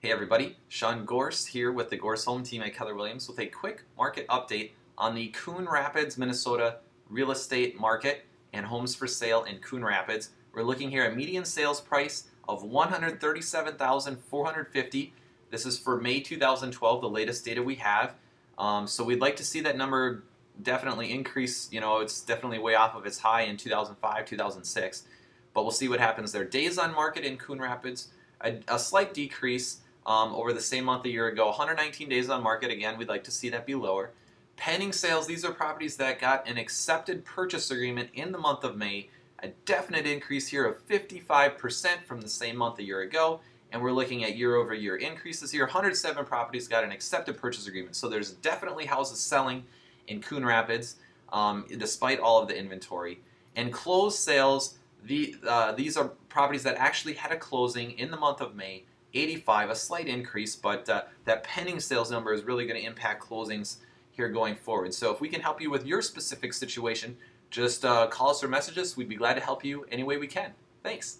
Hey everybody, Sean Goerss here with the Goerss Home Team at Keller Williams with a quick market update on the Coon Rapids, Minnesota real estate market and homes for sale in Coon Rapids. We're looking here at median sales price of 137,450. This is for May 2012, the latest data we have. Um, so we'd like to see that number definitely increase. You know, it's definitely way off of its high in 2005, 2006. But we'll see what happens there. Days on market in Coon Rapids, a, a slight decrease um, over the same month a year ago. 119 days on market. Again, we'd like to see that be lower. Pending sales, these are properties that got an accepted purchase agreement in the month of May. A definite increase here of 55% from the same month a year ago. And we're looking at year over year increases here. 107 properties got an accepted purchase agreement. So there's definitely houses selling in Coon Rapids um, despite all of the inventory. And closed sales, the, uh, these are properties that actually had a closing in the month of May 85, a slight increase, but uh, that pending sales number is really going to impact closings here going forward. So if we can help you with your specific situation, just uh, call us or message us. We'd be glad to help you any way we can. Thanks.